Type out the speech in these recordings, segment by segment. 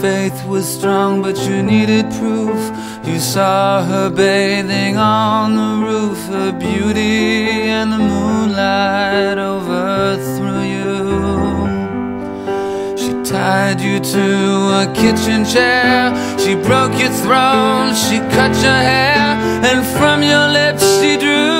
faith was strong, but you needed proof. You saw her bathing on the roof, her beauty and the moonlight overthrew you. She tied you to a kitchen chair, she broke your throne, she cut your hair, and from your lips she drew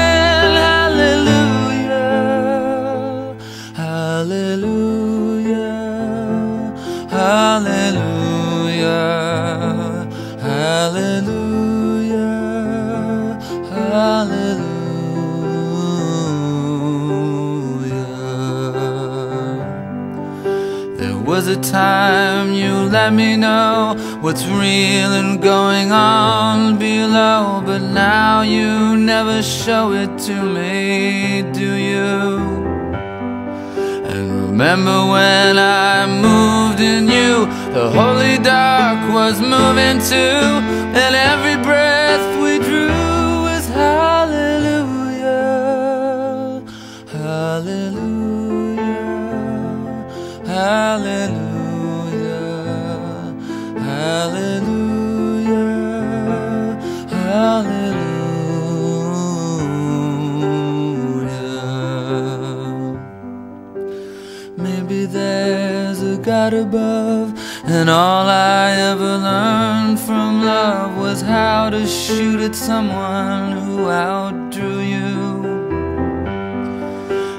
was a time you let me know what's real and going on below, but now you never show it to me, do you? And remember when I moved in you, the holy dark was moving too, and every breath we drew was hallelujah, hallelujah, God above, and all I ever learned from love was how to shoot at someone who outdrew you.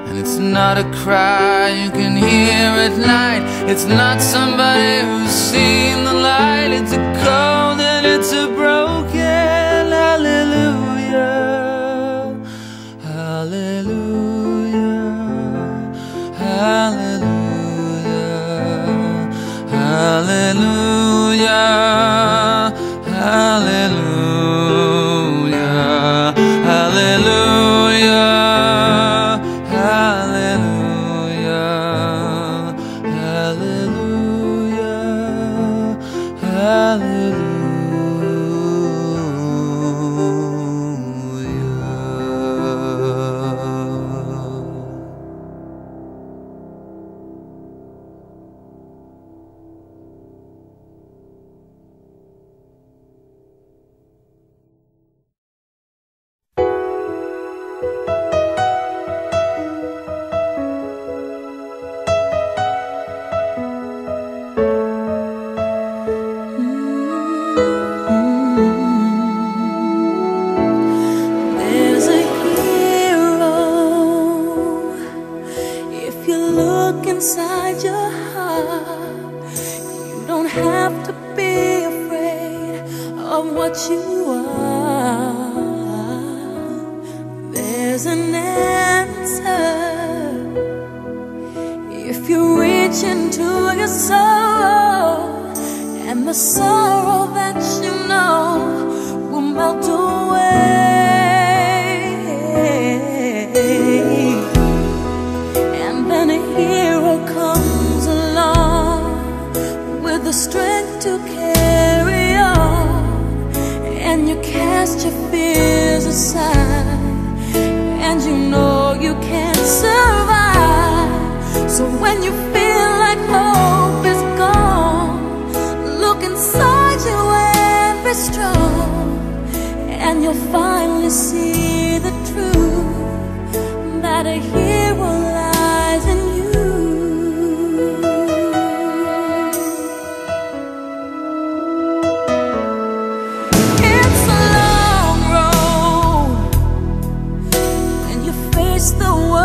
And it's not a cry you can hear at night, it's not somebody who's seen the light, it's a cold and it's a broken you are. There's an answer if you reach into your soul, and the sorrow that you know will melt away. And you know you can't survive. So when you feel like hope is gone, look inside you and be strong, and you'll finally see the truth that a hero. It's the world.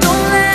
Don't let